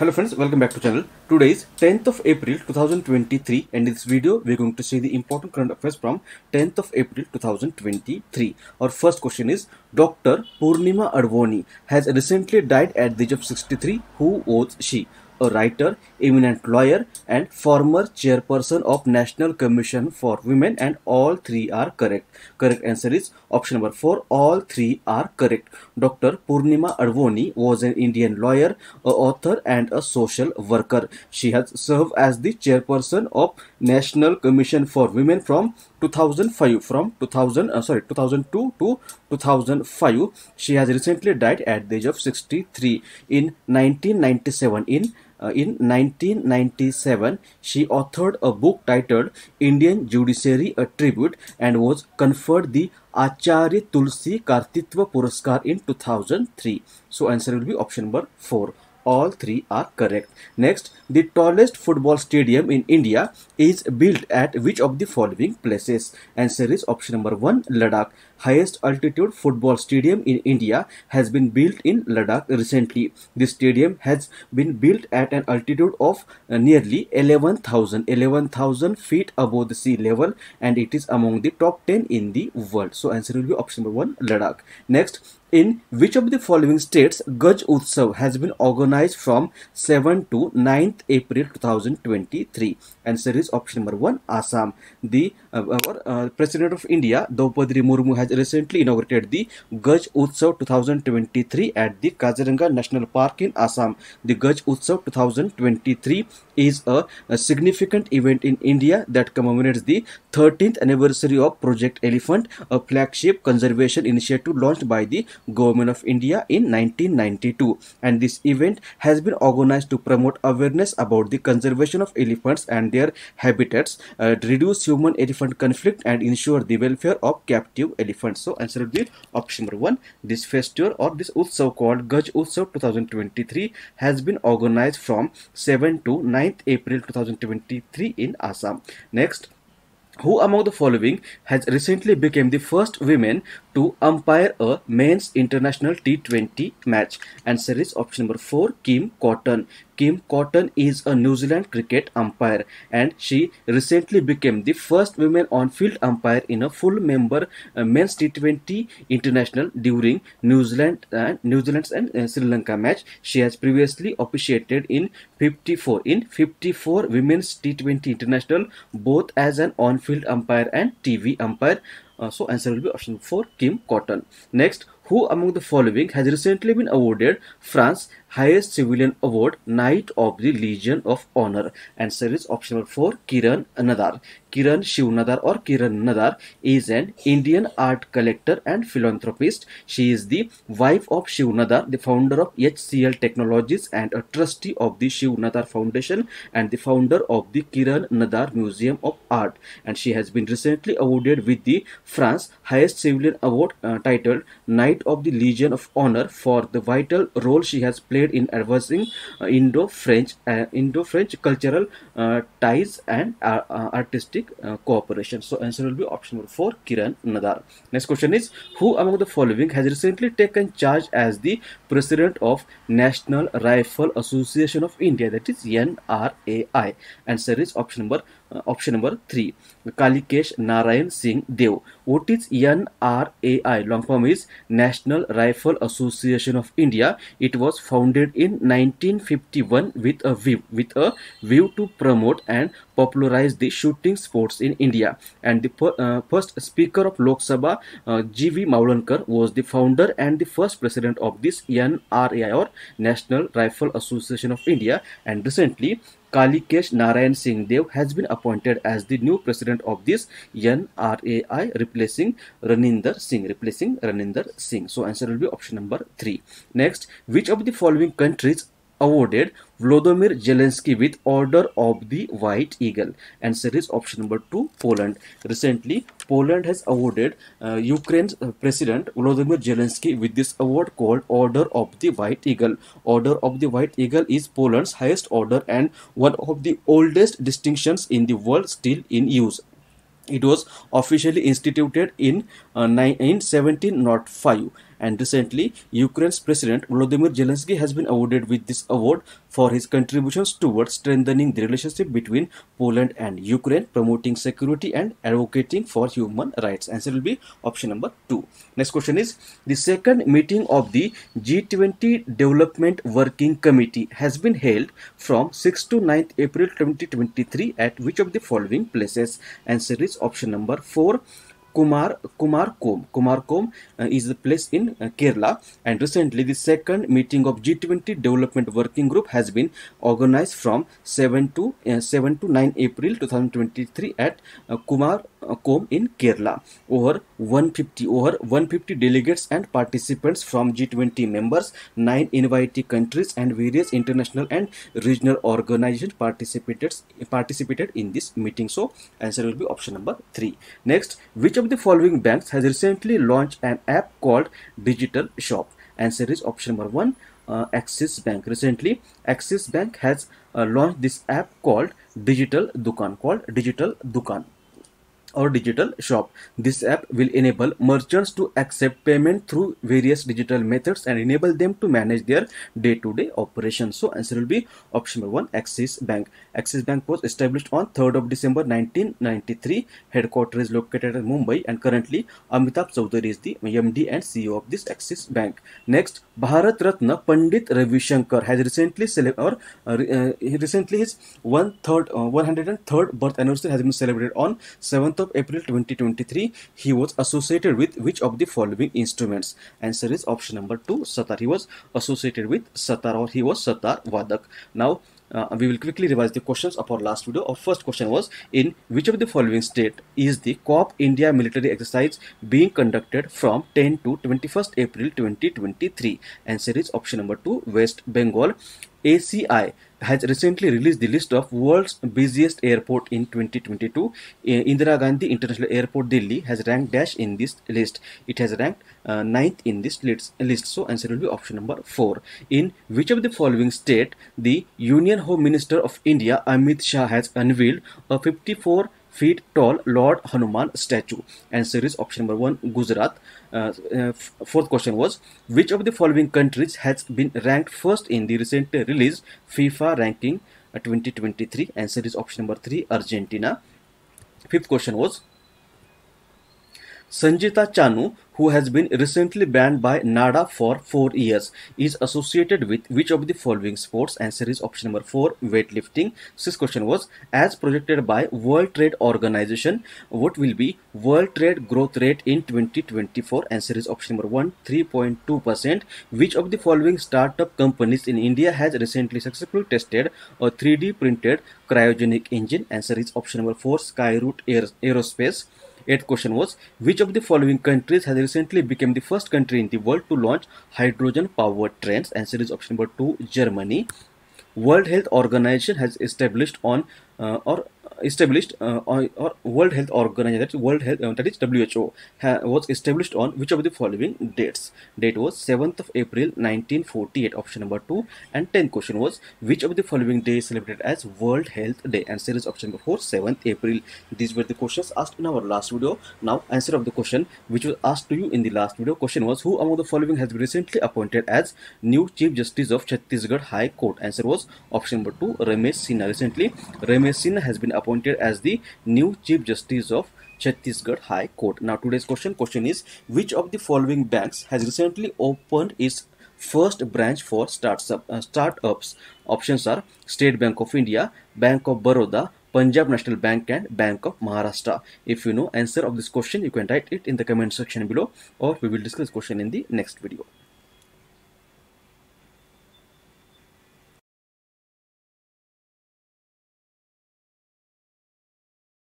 Hello friends, welcome back to channel. Today is 10th of April 2023 and in this video we are going to see the important current affairs from 10th of April 2023. Our first question is Dr. Purnima Advani has recently died at the age of 63. Who was she? A writer, eminent lawyer, and former chairperson of National Commission for Women, and all three are correct. Correct answer is option number four. All three are correct. Dr. Purnima Advani was an Indian lawyer, a author, and a social worker. She has served as the chairperson of National Commission for Women from 2005 from 2000 uh, sorry 2002 to 2005 she has recently died at the age of 63 in 1997 in uh, in 1997, she authored a book titled Indian Judiciary A Tribute and was conferred the Acharya Tulsi Kartitva Puraskar in 2003. So answer will be option number 4 all three are correct. Next, the tallest football stadium in India is built at which of the following places? Answer is option number 1 Ladakh. Highest altitude football stadium in India has been built in Ladakh recently. This stadium has been built at an altitude of uh, nearly 11,000 11,000 feet above the sea level and it is among the top 10 in the world. So answer will be option number 1 Ladakh. Next, in which of the following states Gaj Utsav has been organized from 7 to 9th April 2023? Answer is option number 1 Assam. The uh, uh, President of India Draupadi Murmu has recently inaugurated the Gaj Utsav 2023 at the Kaziranga National Park in Assam. The Gaj Utsav 2023 is a, a significant event in India that commemorates the 13th anniversary of Project Elephant, a flagship conservation initiative launched by the Government of India in 1992 and this event has been organized to promote awareness about the conservation of elephants and their habitats, uh, reduce human-elephant conflict and ensure the welfare of captive elephants. So answer will be option number 1. This festival or this Utsav called Gaj Utsav 2023 has been organized from 7 to 9th April 2023 in Assam. Next, who among the following has recently become the first women to umpire a men's international T20 match? Answer is option number 4 Kim Cotton. Kim Cotton is a New Zealand cricket umpire and she recently became the first woman on field umpire in a full member uh, men's T20 international during New Zealand and uh, New Zealand's and uh, Sri Lanka match. She has previously officiated in 54 in 54 women's T20 international both as an on-field umpire and TV umpire. Uh, so answer will be option 4 Kim Cotton. Next, who among the following has recently been awarded France highest civilian award Knight of the Legion of Honor? Answer is option number 4 Kiran Nadar. Kiran Shiv Nadar or Kiran Nadar is an Indian art collector and philanthropist. She is the wife of Shiv Nadar, the founder of HCL Technologies and a trustee of the Shiv Nadar Foundation and the founder of the Kiran Nadar Museum of Art. And she has been recently awarded with the France highest civilian award uh, titled Knight of the Legion of Honor for the vital role she has played in advancing uh, Indo-French uh, Indo-French cultural uh, ties and artistic cooperation. So answer will be option number 4 Kiran Nadar. Next question is who among the following has recently taken charge as the president of National Rifle Association of India that is NRAI. Answer is option number option number 3 Kalikesh Narayan Singh Dev. What is NRAI? Long form is National Rifle Association of India. It was founded in 1951 with a view with a view to promote and popularize the shooting sports in India. And the uh, first Speaker of Lok Sabha, uh, G.V. Mavlankar, was the founder and the first president of this NRAI or National Rifle Association of India. And recently, Kalikesh Narayan Singh Dev has been appointed as the new president of this NRAI, replacing Raninder Singh. Replacing Raninder Singh. So answer will be option number three. Next, which of the following countries awarded Volodymyr Zelensky with Order of the White Eagle? Answer is option number 2 Poland. Recently, Poland has awarded uh, Ukraine's uh, President Volodymyr Zelensky with this award called Order of the White Eagle. Order of the White Eagle is Poland's highest order and one of the oldest distinctions in the world still in use. It was officially instituted in, uh, in 1705 And recently, Ukraine's President Volodymyr Zelensky has been awarded with this award for his contributions towards strengthening the relationship between Poland and Ukraine, promoting security and advocating for human rights. Answer will be option number 2. Next question is the second meeting of the G20 Development Working Committee has been held from 6 to 9th April 2023 at which of the following places? Answer is option number 4 Kumar Kumarakom. Kumarakom uh, is the place in uh, Kerala and recently the second meeting of G20 Development Working Group has been organized from 7 to uh, 7 to 9 April 2023 at uh, Kumar Kom in Kerala. Over 150 over 150 delegates and participants from G20 members, nine invitee countries and various international and regional organizations participated participated in this meeting. So answer will be option number 3. Next, which of the following banks has recently launched an app called Digital Shop? Answer is option number 1 uh, Axis Bank. Recently, Axis Bank has uh, launched this app called Digital Dukan called Digital Dukan or digital shop. This app will enable merchants to accept payment through various digital methods and enable them to manage their day-to-day -day operations. So answer will be option number one, Axis Bank. Axis Bank was established on 3rd of December 1993. Headquarters is located in Mumbai and currently Amitabh Chaudhary is the MD and CEO of this Axis Bank. Next, Bharat Ratna Pandit Ravi Shankar has recently or uh, uh, recently his one third uh, 103rd birth anniversary has been celebrated on 7th of April 2023, he was associated with which of the following instruments? Answer is option number 2, Sitar. He was associated with Sitar or he was Sitar Vadak. Now, uh, we will quickly revise the questions of our last video. Our first question was in which of the following state is the Cope India military exercise being conducted from 10 to 21st April 2023? Answer is option number 2 West Bengal. ACI has recently released the list of world's busiest airport in 2022. Indira Gandhi International Airport Delhi has ranked dash in this list. It has ranked uh, ninth in this list. So answer will be option number 4. In which of the following state the Union Home Minister of India Amit Shah has unveiled a 54 feet tall Lord Hanuman statue? Answer is option number 1 Gujarat. Uh, uh, fourth question was which of the following countries has been ranked first in the recent released FIFA ranking uh, 2023? Answer is option number 3 Argentina. Fifth question was Sanjita Chanu, who has been recently banned by NADA for four years, is associated with which of the following sports? Answer is option number four, weightlifting. Sixth question was, as projected by World Trade Organization, what will be World Trade growth rate in 2024? Answer is option number one, 3.2%. Which of the following startup companies in India has recently successfully tested a 3D printed cryogenic engine? Answer is option number four, Skyroot Aer Aerospace. Eighth question was, which of the following countries has recently become the first country in the world to launch hydrogen powered trains? Answer is option number 2, Germany. World Health Organization has established on uh, or established uh, or World Health Organization, that's World Health, uh, that is WHO, was established on which of the following dates? Date was 7th of April 1948, option number 2. And 10th question was, which of the following day celebrated as World Health Day? Answer is option number 4, 7th April. These were the questions asked in our last video. Now, answer of the question which was asked to you in the last video. Question was, who among the following has been recently appointed as new Chief Justice of Chhattisgarh High Court? Answer was option number 2, Ramesh Sinha. Recently, Ramesh Sinha has been appointed as the new Chief Justice of Chhattisgarh High Court. Now today's question question is which of the following banks has recently opened its first branch for startup, uh, startups? Options are State Bank of India, Bank of Baroda, Punjab National Bank and Bank of Maharashtra. If you know answer of this question, you can write it in the comment section below or we will discuss question in the next video.